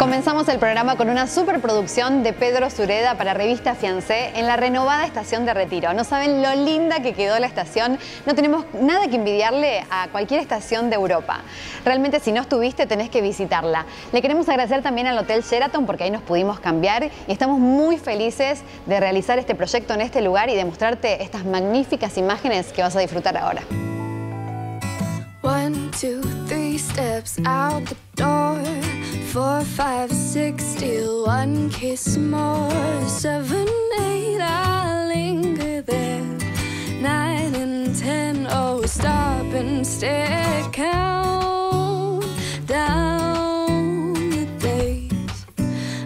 Comenzamos el programa con una superproducción de Pedro Sureda para revista Fiancé en la renovada estación de Retiro. No saben lo linda que quedó la estación, no tenemos nada que envidiarle a cualquier estación de Europa. Realmente si no estuviste tenés que visitarla. Le queremos agradecer también al Hotel Sheraton porque ahí nos pudimos cambiar y estamos muy felices de realizar este proyecto en este lugar y de mostrarte estas magníficas imágenes que vas a disfrutar ahora. One, two, three steps out the door. Four, five, six, steal one kiss more. Seven, eight, I linger there. Nine and ten, oh, stop and stare. Count down the days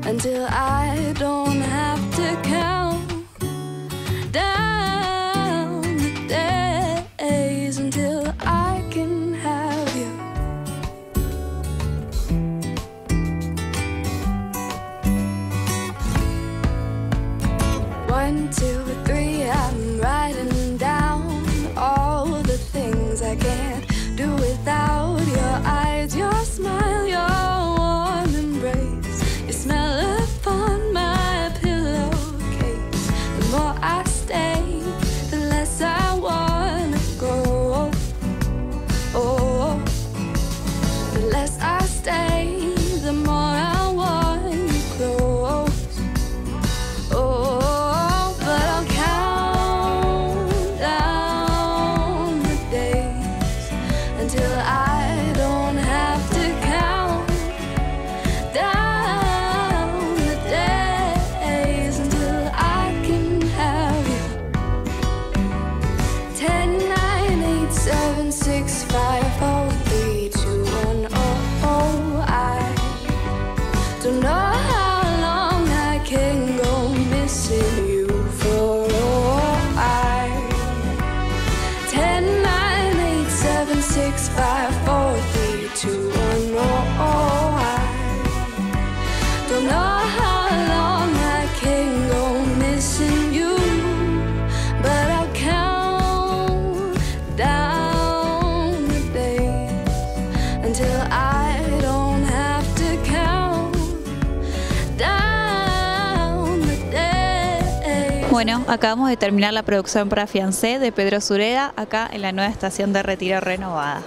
until I One, two, until Bueno, acabamos de terminar la producción para Fiancé de Pedro Sureda, acá en la nueva estación de Retiro renovada.